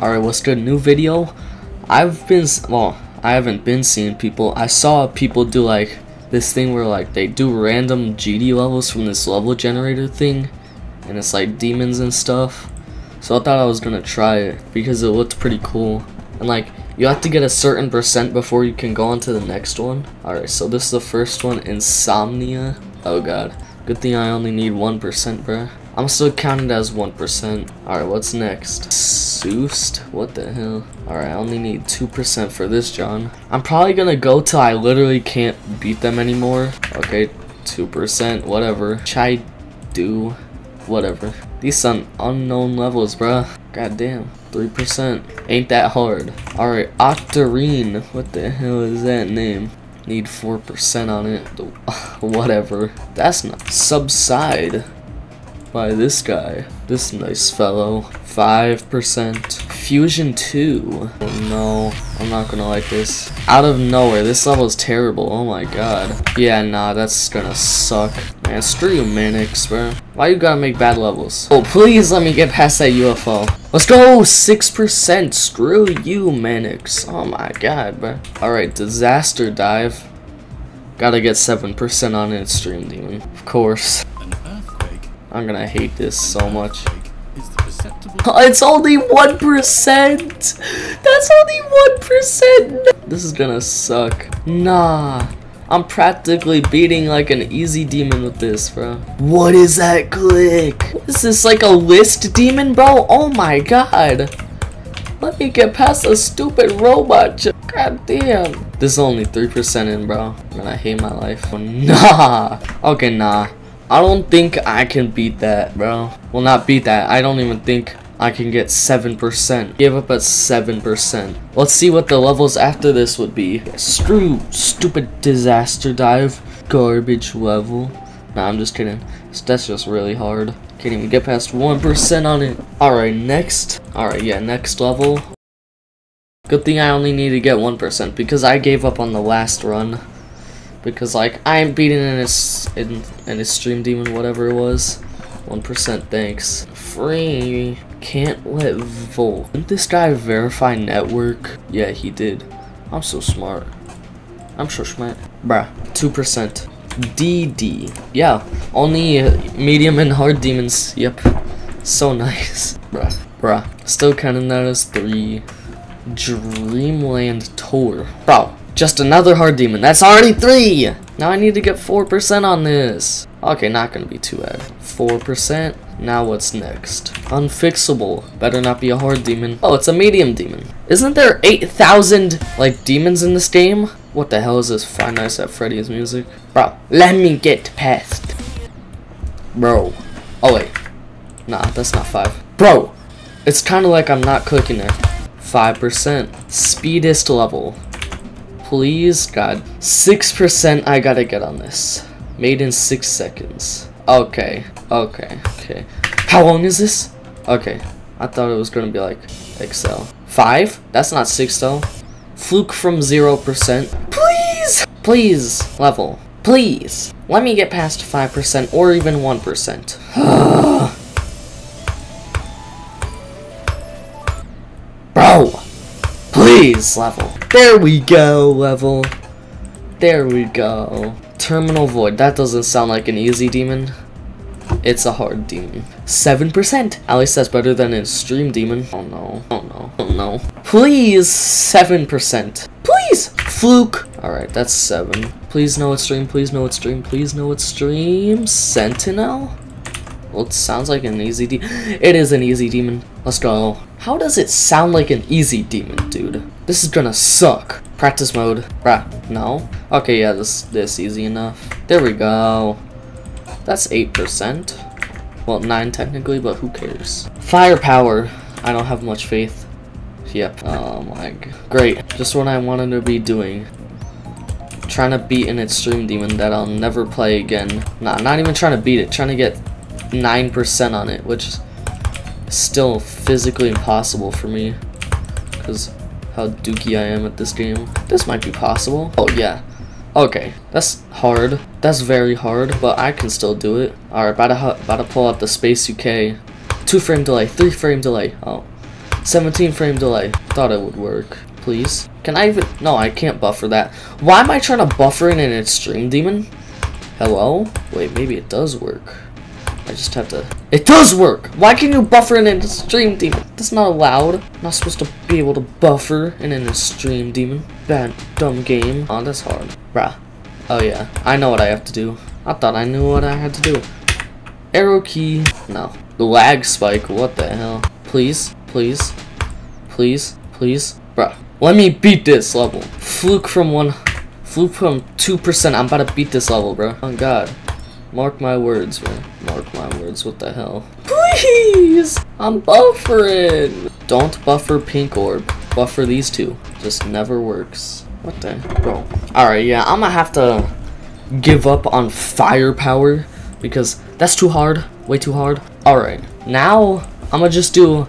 Alright, what's good? New video. I've been, well, I haven't been seeing people. I saw people do like this thing where like they do random GD levels from this level generator thing. And it's like demons and stuff. So I thought I was gonna try it because it looked pretty cool. And like, you have to get a certain percent before you can go on to the next one. Alright, so this is the first one, Insomnia. Oh god. Good thing I only need 1%, bruh. I'm still counted as 1%. Alright, what's next? Soust? What the hell? Alright, I only need 2% for this, John. I'm probably gonna go till I literally can't beat them anymore. Okay, 2%, whatever. Chai do, whatever. These some unknown levels, bruh. God damn. 3%. Ain't that hard. Alright, Octarine. What the hell is that name? Need 4% on it. Whatever. That's not. Subside. By this guy. This nice fellow. 5%. Fusion 2. Oh no. I'm not gonna like this. Out of nowhere. This level is terrible. Oh my god. Yeah, nah. That's gonna suck. Man, screw you, Manix, bro. Why you gotta make bad levels? Oh, please let me get past that UFO. Let's go! 6%! Screw you, Manix. Oh my god, bro. Alright, Disaster Dive. Gotta get 7% on it, Stream Demon. Of course. I'm gonna hate this so much. It's only 1%! That's only 1%! This is gonna suck. Nah. I'm practically beating like an easy demon with this, bro. What is that click? This is this like a list demon, bro? Oh my god. Let me get past a stupid robot. God damn. This is only 3% in, bro. Man, I hate my life. Nah. Okay, nah. I don't think I can beat that, bro. Well, not beat that. I don't even think I can get 7%. Give up at 7%. Let's see what the levels after this would be. Screw stupid disaster dive garbage level. Nah, I'm just kidding. That's just really hard. Can't even get past 1% on it. Alright, next. Alright, yeah, next level. Good thing I only need to get 1% because I gave up on the last run. Because, like, I am beating an, in, an extreme demon, whatever it was. 1% thanks. Free. Can't let Volt. Didn't this guy verify network? Yeah, he did. I'm so smart. I'm so smart. Bruh. 2%. DD. Yeah, only uh, medium and hard demons. Yep. So nice. Bruh. Bruh. Still counting that as 3. Dreamland Tour. Bro, just another hard demon. That's already 3! Now I need to get 4% on this. Okay, not gonna be too bad. 4%. Now what's next? Unfixable. Better not be a hard demon. Oh, it's a medium demon. Isn't there 8,000, like, demons in this game? What the hell is this Five Nights at Freddy's music? Bro, let me get past. Bro. Oh, wait. Nah, that's not 5. Bro! It's kind of like I'm not clicking there. 5%. Speedest level. Please, God. 6% I gotta get on this. Made in 6 seconds. Okay, okay, okay. How long is this? Okay, I thought it was gonna be like Excel. 5? That's not 6 though. Fluke from 0%. Please! Please, level. Please! Let me get past 5% or even 1%. Bro! Please, level. There we go, level. There we go. Terminal Void. That doesn't sound like an easy demon. It's a hard demon. 7%. At least that's better than an extreme demon. Oh no. Oh no. Oh no. Please, 7%. Please! Fluke. Alright, that's 7. Please no extreme. Please no extreme. Please no extreme. Sentinel? Well, it sounds like an easy demon. It is an easy demon. Let's go. How does it sound like an easy demon, dude? This is gonna suck. Practice mode. Bruh, no? Okay, yeah, this this easy enough. There we go. That's 8%. Well, 9 technically, but who cares? Firepower. I don't have much faith. Yep. Oh my. Great. Just what I wanted to be doing. Trying to beat an extreme demon that I'll never play again. Nah, not even trying to beat it. Trying to get 9% on it, which is still physically impossible for me. Because how dookie I am at this game. This might be possible. Oh, yeah. Okay, that's hard. That's very hard, but I can still do it. Alright, about to, about to pull out the Space UK. Two frame delay, three frame delay. Oh, 17 frame delay. Thought it would work. Please. Can I even? No, I can't buffer that. Why am I trying to buffer in an extreme demon? Hello? Wait, maybe it does work. I just have to... It does work! Why can you buffer in an extreme demon? That's not allowed. I'm not supposed to be able to buffer in an extreme demon. Bad, dumb game. Oh, that's hard. Bruh. Oh yeah, I know what I have to do. I thought I knew what I had to do. Arrow key. No. The lag spike. What the hell? Please, please, please, please. Bruh. Let me beat this level. Fluke from one. Fluke from 2%. I'm about to beat this level, bro. Oh god. Mark my words, bro. Mark my words. What the hell? Please! I'm buffering! Don't buffer pink orb. Buffer these two. Just never works. What the? Bro. Alright, yeah. I'm gonna have to give up on firepower because that's too hard. Way too hard. Alright. Now, I'm gonna just do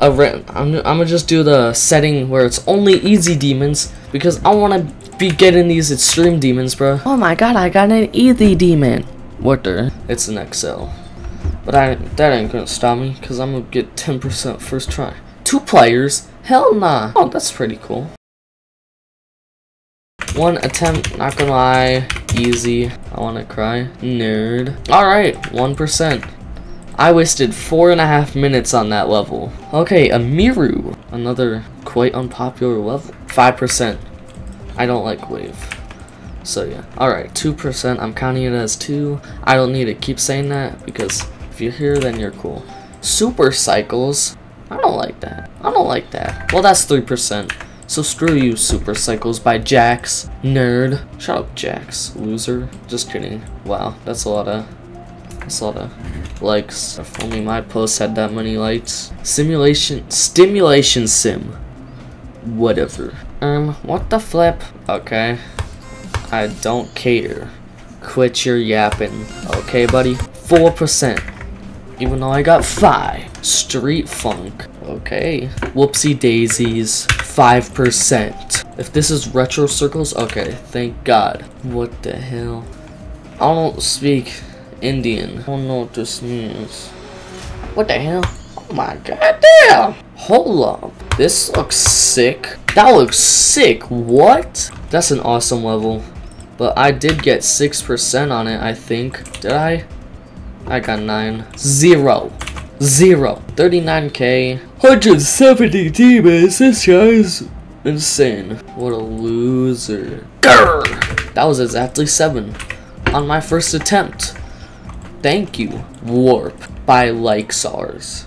a I'm, I'm gonna just do the setting where it's only easy demons because I want to be getting these extreme demons, bro. Oh my god, I got an easy demon. What the? It's an XL. But I that ain't gonna stop me, because I'm gonna get 10% first try. Two players? Hell nah. Oh, that's pretty cool. One attempt, not gonna lie, easy. I wanna cry. Nerd. Alright, 1%. I wasted four and a half minutes on that level. Okay, a Miru. Another quite unpopular level. 5%. I don't like wave. So yeah. Alright, 2%. I'm counting it as 2. I don't need to keep saying that because if you're here, then you're cool. Super Cycles. I don't like that. I don't like that. Well, that's 3%. So screw you, Super Cycles by Jax. Nerd. Shut up, Jax. Loser. Just kidding. Wow, that's a lot of... That's a lot of likes. If only my post had that many likes. Simulation... Stimulation Sim. Whatever. Um, what the flip? Okay. I don't care. Quit your yapping. Okay, buddy? 4%. Even though I got 5. Street Funk. Okay. Whoopsie Daisies. 5%. If this is Retro Circles, okay. Thank God. What the hell? I don't speak Indian. I don't know what this means. What the hell? Oh my god damn! Hold up. This looks sick. That looks sick. What? That's an awesome level. But I did get 6% on it, I think. Did I? I got 9. Zero. Zero. 39k. 170 demons. This guy's insane. What a loser. Grr! That was exactly 7 on my first attempt. Thank you, Warp, by Lixars.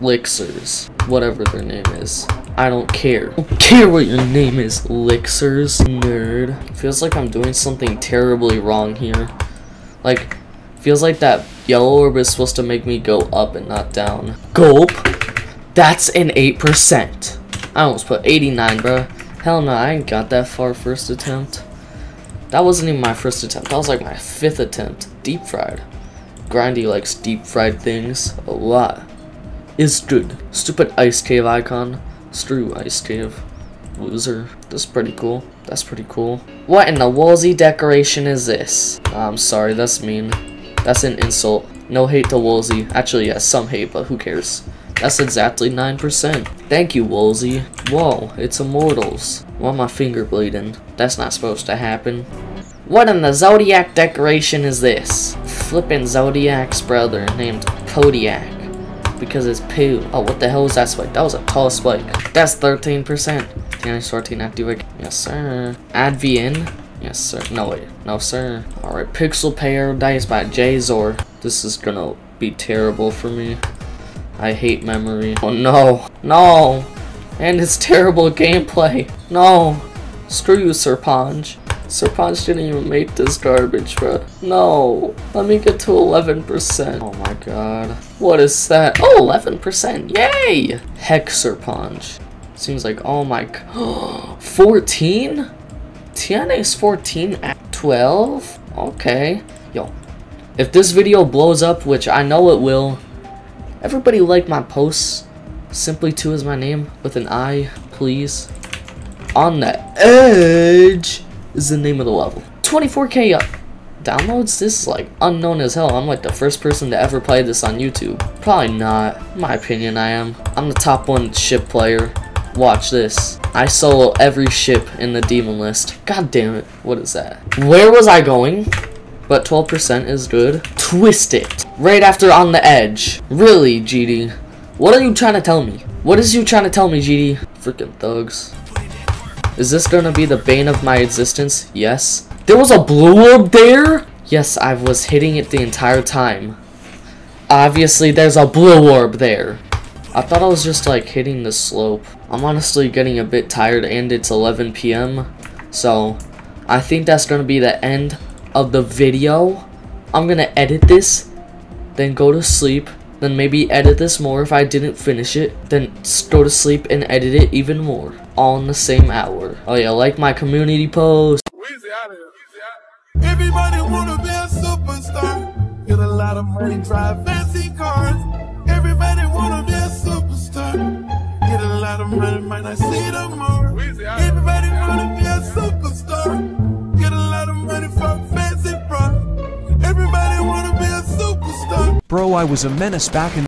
Lixers. Whatever their name is. I don't care. I don't care what your name is, Lixers, nerd. Feels like I'm doing something terribly wrong here. Like, feels like that yellow orb is supposed to make me go up and not down. Gulp. That's an 8%. I almost put 89, bro. Hell no, I ain't got that far first attempt. That wasn't even my first attempt. That was like my fifth attempt. Deep fried. Grindy likes deep fried things a lot. Is good. Stupid ice cave icon. Strew Ice Cave. Loser. That's pretty cool. That's pretty cool. What in the Woolsey decoration is this? I'm sorry, that's mean. That's an insult. No hate to Woolsey. Actually, yes, some hate, but who cares? That's exactly 9%. Thank you, Woolsey. Whoa, it's Immortals. Why my finger bleeding? That's not supposed to happen. What in the Zodiac decoration is this? Flippin' Zodiac's brother named Kodiak because it's poo. Oh, what the hell was that spike? That was a tall spike. That's 13%. Damage 14 active. Yes, sir. Add V in. Yes, sir. No, wait. No, sir. Alright, Pixel Paradise by Jay-Zor. This is gonna be terrible for me. I hate memory. Oh, no. No. And it's terrible gameplay. No. Screw you, Sir Ponge. Sir Ponge didn't even make this garbage, bro. No. Let me get to 11%. Oh my god. What is that? Oh, 11%. Yay! Heck, Sir Ponge. Seems like, oh my god. 14? TNA's 14 at 12? Okay. Yo. If this video blows up, which I know it will, everybody like my posts. Simpli 2 is my name, with an I, please. On the edge is the name of the level. 24k up. downloads? This is like unknown as hell. I'm like the first person to ever play this on YouTube. Probably not. In my opinion, I am. I'm the top one ship player. Watch this. I solo every ship in the demon list. God damn it. What is that? Where was I going? But 12% is good. Twist it. Right after on the edge. Really, GD? What are you trying to tell me? What is you trying to tell me, GD? Freaking thugs. Is this gonna be the bane of my existence? Yes. There was a blue orb there? Yes, I was hitting it the entire time. Obviously, there's a blue orb there. I thought I was just like hitting the slope. I'm honestly getting a bit tired and it's 11 p.m. So, I think that's gonna be the end of the video. I'm gonna edit this, then go to sleep, then maybe edit this more if I didn't finish it, then go to sleep and edit it even more, all in the same hour. Oh yeah, like my community post. Everybody wanna be a superstar, get a lot of money, drive fancy cars. Everybody wanna be a superstar, get a lot of money, might not see them more. Everybody wanna be a superstar, Bro, I was a menace back in